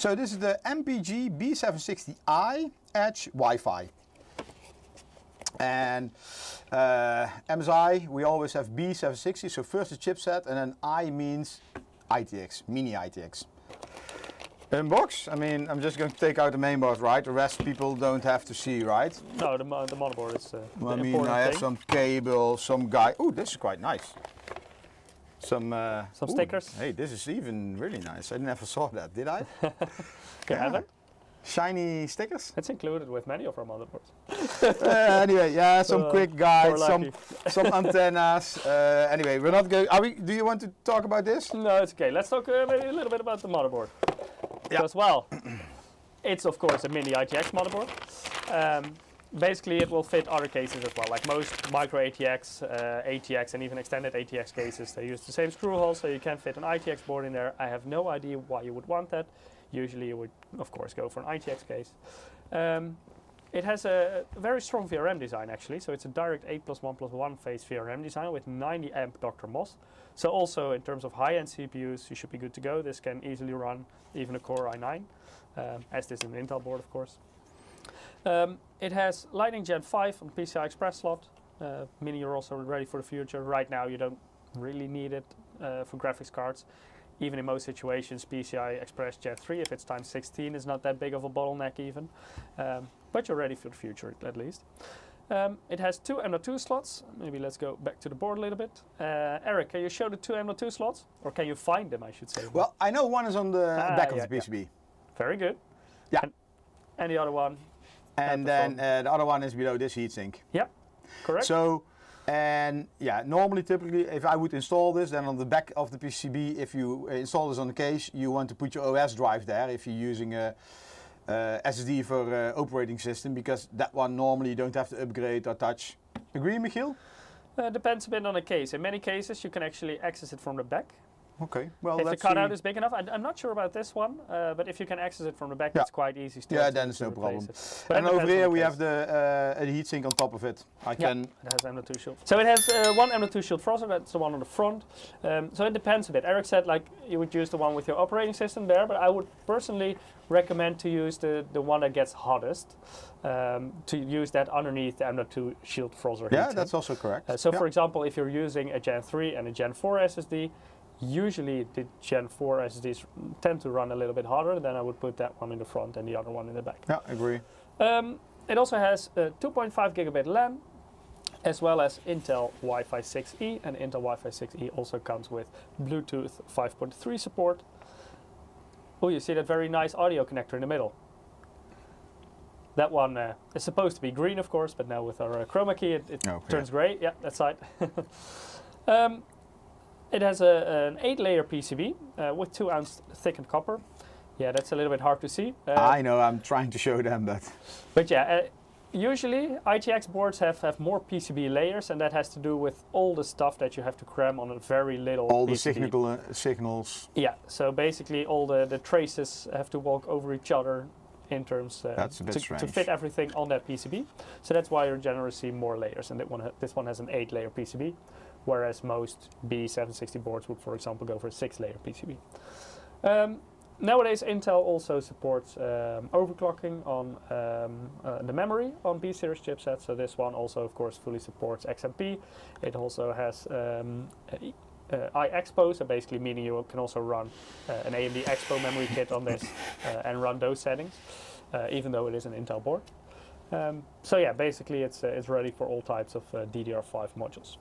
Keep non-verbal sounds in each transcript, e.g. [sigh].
So this is the MPG B760i Edge Wi-Fi. And uh, MSI, we always have B760, so first the chipset, and then I means ITX, mini ITX. Unbox, I mean, I'm just going to take out the main board, right? The rest people don't have to see, right? No, the, mo- the motherboard is uh, Well, I mean, I have thing. some cable, some guy. Oh, this is quite nice. Some uh, Some ooh, stickers. Hey, this is even really nice. I never saw that, did I? Okay, [laughs] Yeah. Heather, Shiny stickers. It's included with many of our motherboards. [laughs] Uh, anyway, yeah, some Uh, quick guides, some [laughs] some antennas. Uh, anyway, we're not going. Are we? Do you want to talk about this? No, it's okay. Let's talk uh, maybe a little bit about the motherboard. Yeah. Because, well, [clears throat] it's of course a mini ITX motherboard. Um, basically, it will fit other cases as well. Like most micro ATX, uh, ATX, and even extended ATX cases, they use the same screw hole, so you can fit an ITX board in there. I have no idea why you would want that. Usually, you would, of course, go for an ITX case. Um, it has a very strong VRM design actually, so it's a direct 8 plus 1 plus 1 phase VRM design with 90 amp DrMOS. So also in terms of high-end CPUs, you should be good to go. This can easily run even a Core i9, um, as this is an Intel board of course. Um, it has Lightning Gen 5 on PCI Express slot. Uh, Mini are also ready for the future. Right now you don't really need it uh, for graphics cards. Even in most situations, PCI Express Gen 3, if it's times 16, is not that big of a bottleneck even. Um, but you're ready for the future at least. Um, it has two M.2 slots. Maybe let's go back to the board a little bit. Uh, Eric, can you show the two M.2 slots? Or can you find them, I should say. Well, I know one is on the Ah, back yeah, of the yeah. PCB, Very good. Yeah. And, and the other one? And then uh, the other one is below this heatsink. Yeah, correct? So, and yeah, normally, typically, if I would install this, then on the back of the PCB, if you uh, install this on the case, you want to put your OS drive there if you're using a, uh SSD for uh, operating system, because that one normally you don't have to upgrade or touch. Agree, Michiel? Uh, depends a bit on the case. In many cases, you can actually access it from the back. Okay. Well, if the cutout see. is big enough, I, am not sure about this one, uh, but if you can access it from the back, Yeah. it's quite easy still. Yeah, to- then it's no problem. it. And over here we case. have the uh, a heatsink on top of it. I Yeah, can. it has M.2 shield. So it has uh, one M.2 shield Frozr, that's the one on the front. Um, so it depends a bit. Eric said like you would use the one with your operating system there, but I would personally recommend to use the, the one that gets hottest, um, to use that underneath the M.2 shield Frozr. Yeah, that's also correct. Uh, so Yeah. for example, if you're using a Gen 3 and a Gen 4 SSD, usually the Gen 4 SSDs tend to run a little bit hotter, then I would put that one in the front and the other one in the back. Yeah, agree. Um, it also has a 2.5 gigabit LAN, as well as Intel Wi-Fi 6E, and Intel Wi-Fi 6E also comes with Bluetooth 5.3 support. Oh, you see that very nice audio connector in the middle. That one uh, is supposed to be green, of course, but now with our uh, chroma key, it, it yeah. turns grey. Yeah, that side. um, it has a, an eight-layer PCB uh, with two ounce thickened copper. Yeah, that's a little bit hard to see. Uh, I know. I'm trying to show them, but but yeah, uh, usually ITX boards have, have more PCB layers, and that has to do with all the stuff that you have to cram on a very little all the PCB. signal uh, signals. Yeah, so basically all the, the traces have to walk over each other in terms uh, That's a bit to, to fit everything on that PCB. So that's why you generally see more layers, and that one this one has an eight-layer PCB, whereas most B760 boards would, for example, go for a six-layer PCB. Um, nowadays, Intel also supports um, overclocking on um, uh, the memory on B series chipsets. So this one also, of course, fully supports XMP. It also has um, uh, iExpo, so basically meaning you can also run uh, an AMD Expo memory kit on this uh, and run those settings, uh, even though it is an Intel board. Um, so yeah, basically it's uh, it's ready for all types of uh, DDR5 modules.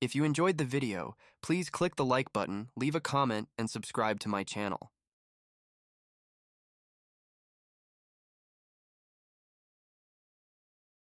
If you enjoyed the video, please click the like button, leave a comment, and subscribe to my channel.